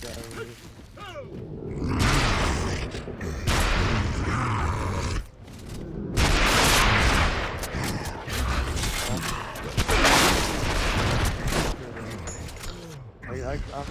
I, I, I,